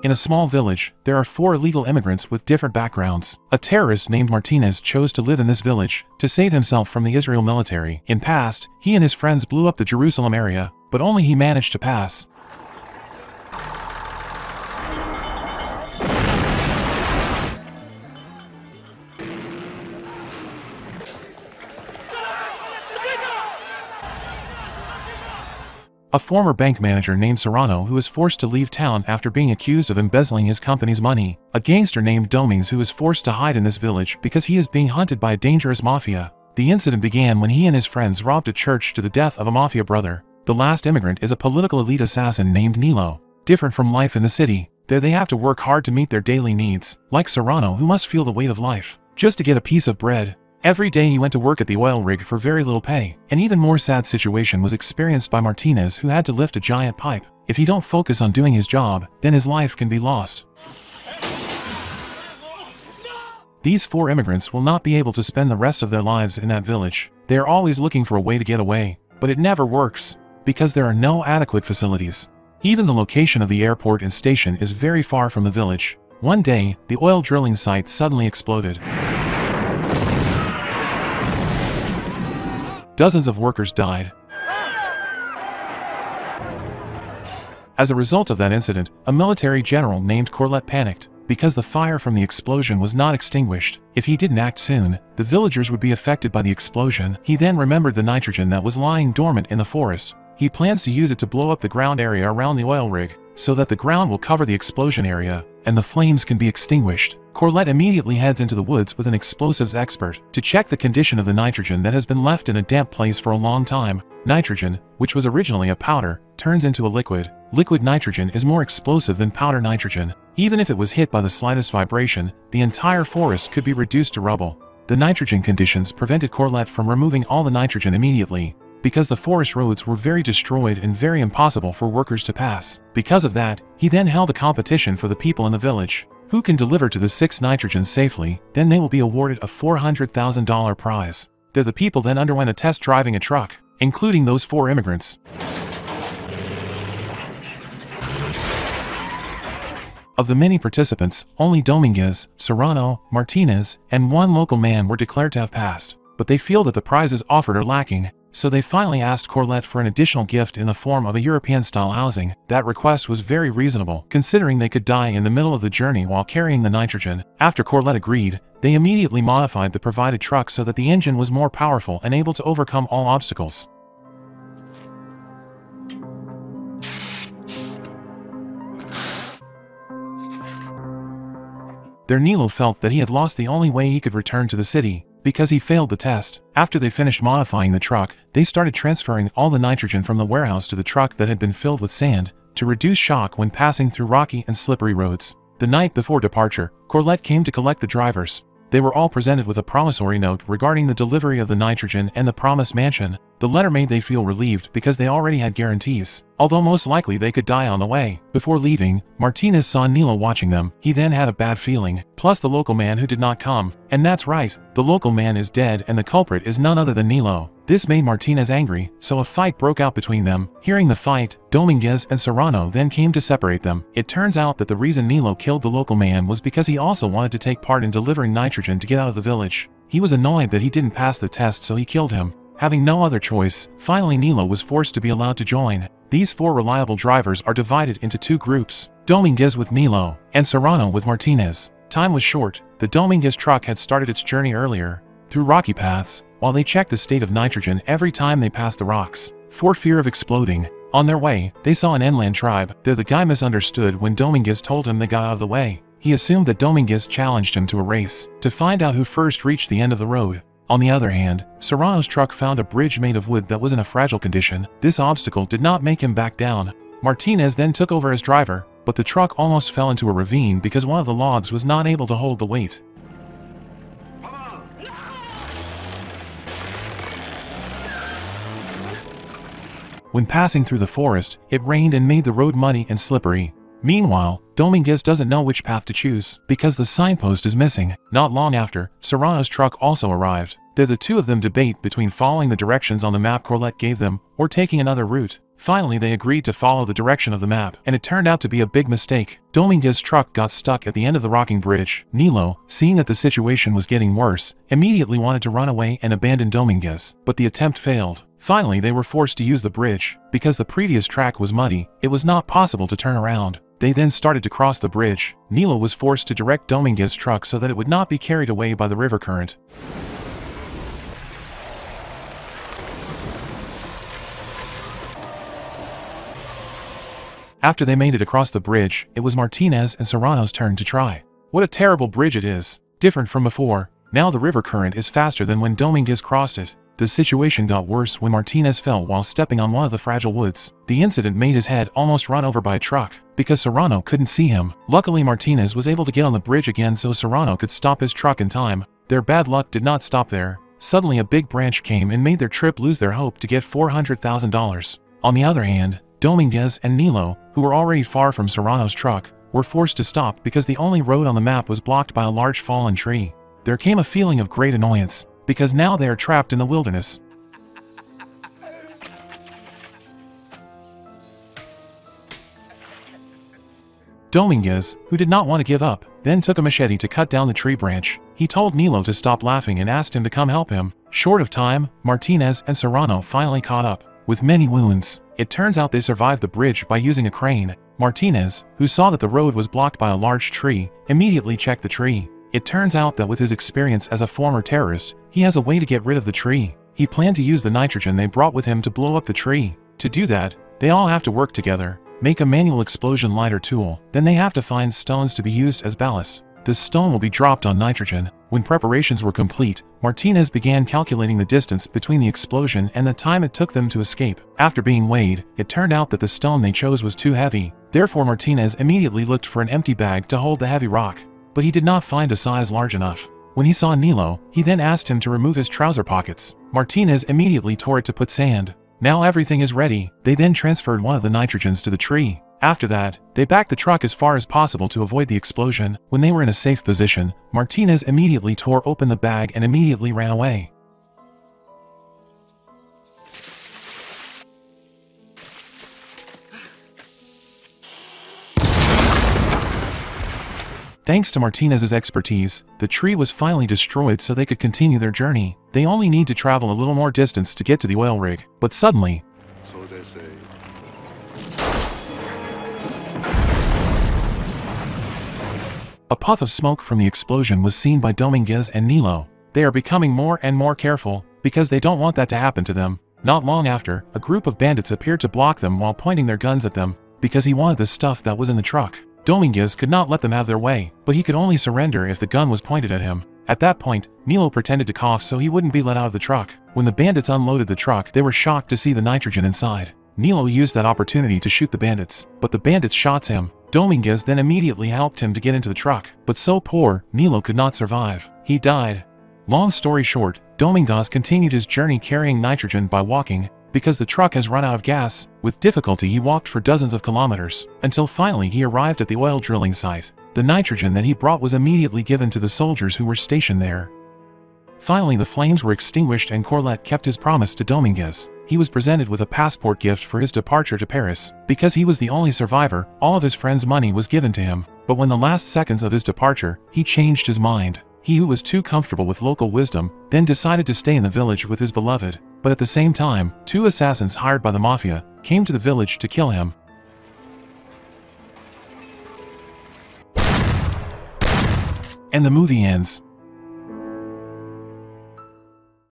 In a small village, there are four illegal immigrants with different backgrounds. A terrorist named Martinez chose to live in this village to save himself from the Israel military. In past, he and his friends blew up the Jerusalem area, but only he managed to pass. A former bank manager named Serrano who was forced to leave town after being accused of embezzling his company's money. A gangster named Dominguez who is forced to hide in this village because he is being hunted by a dangerous mafia. The incident began when he and his friends robbed a church to the death of a mafia brother. The last immigrant is a political elite assassin named Nilo. Different from life in the city, there they have to work hard to meet their daily needs, like Serrano who must feel the weight of life, just to get a piece of bread. Every day he went to work at the oil rig for very little pay. An even more sad situation was experienced by Martinez who had to lift a giant pipe. If he don't focus on doing his job, then his life can be lost. These four immigrants will not be able to spend the rest of their lives in that village. They are always looking for a way to get away, but it never works, because there are no adequate facilities. Even the location of the airport and station is very far from the village. One day, the oil drilling site suddenly exploded. Dozens of workers died. As a result of that incident, a military general named Corlett panicked. Because the fire from the explosion was not extinguished, if he didn't act soon, the villagers would be affected by the explosion. He then remembered the nitrogen that was lying dormant in the forest. He plans to use it to blow up the ground area around the oil rig, so that the ground will cover the explosion area, and the flames can be extinguished. Corlett immediately heads into the woods with an explosives expert to check the condition of the nitrogen that has been left in a damp place for a long time. Nitrogen, which was originally a powder, turns into a liquid. Liquid nitrogen is more explosive than powder nitrogen. Even if it was hit by the slightest vibration, the entire forest could be reduced to rubble. The nitrogen conditions prevented Corlett from removing all the nitrogen immediately, because the forest roads were very destroyed and very impossible for workers to pass. Because of that, he then held a competition for the people in the village who can deliver to the 6 nitrogen safely, then they will be awarded a $400,000 prize. The, the people then underwent a test driving a truck, including those four immigrants. Of the many participants, only Dominguez, Serrano, Martinez, and one local man were declared to have passed, but they feel that the prizes offered are lacking, so they finally asked Corlett for an additional gift in the form of a European-style housing. That request was very reasonable, considering they could die in the middle of the journey while carrying the nitrogen. After Corlett agreed, they immediately modified the provided truck so that the engine was more powerful and able to overcome all obstacles. There Nilo felt that he had lost the only way he could return to the city, because he failed the test. After they finished modifying the truck, they started transferring all the nitrogen from the warehouse to the truck that had been filled with sand, to reduce shock when passing through rocky and slippery roads. The night before departure, Corlett came to collect the drivers. They were all presented with a promissory note regarding the delivery of the nitrogen and the promised mansion. The letter made they feel relieved because they already had guarantees, although most likely they could die on the way. Before leaving, Martinez saw Nilo watching them. He then had a bad feeling, plus the local man who did not come. And that's right, the local man is dead and the culprit is none other than Nilo. This made Martinez angry, so a fight broke out between them. Hearing the fight, Dominguez and Serrano then came to separate them. It turns out that the reason Nilo killed the local man was because he also wanted to take part in delivering nitrogen to get out of the village. He was annoyed that he didn't pass the test so he killed him. Having no other choice, finally Nilo was forced to be allowed to join. These four reliable drivers are divided into two groups, Dominguez with Nilo, and Serrano with Martinez. Time was short, the Dominguez truck had started its journey earlier, through rocky paths, while they checked the state of nitrogen every time they passed the rocks, for fear of exploding. On their way, they saw an inland tribe, though the guy misunderstood when Dominguez told him they got out of the way. He assumed that Dominguez challenged him to a race, to find out who first reached the end of the road. On the other hand, Serrano's truck found a bridge made of wood that was in a fragile condition. This obstacle did not make him back down. Martinez then took over as driver, but the truck almost fell into a ravine because one of the logs was not able to hold the weight. When passing through the forest, it rained and made the road muddy and slippery. Meanwhile, Dominguez doesn't know which path to choose, because the signpost is missing. Not long after, Serrano's truck also arrived. There the two of them debate between following the directions on the map Corlett gave them, or taking another route. Finally they agreed to follow the direction of the map, and it turned out to be a big mistake. Dominguez's truck got stuck at the end of the rocking bridge. Nilo, seeing that the situation was getting worse, immediately wanted to run away and abandon Dominguez, but the attempt failed. Finally they were forced to use the bridge. Because the previous track was muddy, it was not possible to turn around. They then started to cross the bridge. Nilo was forced to direct Dominguez's truck so that it would not be carried away by the river current. After they made it across the bridge, it was Martinez and Serrano's turn to try. What a terrible bridge it is. Different from before. Now the river current is faster than when Dominguez crossed it. The situation got worse when Martinez fell while stepping on one of the fragile woods. The incident made his head almost run over by a truck, because Serrano couldn't see him. Luckily Martinez was able to get on the bridge again so Serrano could stop his truck in time. Their bad luck did not stop there. Suddenly a big branch came and made their trip lose their hope to get $400,000. On the other hand, Dominguez and Nilo, who were already far from Serrano's truck, were forced to stop because the only road on the map was blocked by a large fallen tree. There came a feeling of great annoyance, because now they are trapped in the wilderness. Dominguez, who did not want to give up, then took a machete to cut down the tree branch. He told Nilo to stop laughing and asked him to come help him. Short of time, Martinez and Serrano finally caught up, with many wounds. It turns out they survived the bridge by using a crane. Martinez, who saw that the road was blocked by a large tree, immediately checked the tree. It turns out that with his experience as a former terrorist, he has a way to get rid of the tree. He planned to use the nitrogen they brought with him to blow up the tree. To do that, they all have to work together, make a manual explosion lighter tool, then they have to find stones to be used as ballast. The stone will be dropped on nitrogen. When preparations were complete, Martinez began calculating the distance between the explosion and the time it took them to escape. After being weighed, it turned out that the stone they chose was too heavy. Therefore Martinez immediately looked for an empty bag to hold the heavy rock. But he did not find a size large enough. When he saw Nilo, he then asked him to remove his trouser pockets. Martinez immediately tore it to put sand. Now everything is ready. They then transferred one of the nitrogens to the tree. After that, they backed the truck as far as possible to avoid the explosion. When they were in a safe position, Martinez immediately tore open the bag and immediately ran away. Thanks to Martinez's expertise, the tree was finally destroyed so they could continue their journey. They only need to travel a little more distance to get to the oil rig, but suddenly, So they say. A puff of smoke from the explosion was seen by Dominguez and Nilo. They are becoming more and more careful, because they don't want that to happen to them. Not long after, a group of bandits appeared to block them while pointing their guns at them, because he wanted the stuff that was in the truck. Dominguez could not let them have their way, but he could only surrender if the gun was pointed at him. At that point, Nilo pretended to cough so he wouldn't be let out of the truck. When the bandits unloaded the truck, they were shocked to see the nitrogen inside. Nilo used that opportunity to shoot the bandits, but the bandits shot him. Dominguez then immediately helped him to get into the truck, but so poor, Nilo could not survive. He died. Long story short, Dominguez continued his journey carrying nitrogen by walking, because the truck has run out of gas. With difficulty he walked for dozens of kilometers, until finally he arrived at the oil drilling site. The nitrogen that he brought was immediately given to the soldiers who were stationed there. Finally the flames were extinguished and Corlett kept his promise to Dominguez. He was presented with a passport gift for his departure to Paris. Because he was the only survivor, all of his friends' money was given to him. But when the last seconds of his departure, he changed his mind. He who was too comfortable with local wisdom, then decided to stay in the village with his beloved. But at the same time, two assassins hired by the mafia came to the village to kill him. And the movie ends.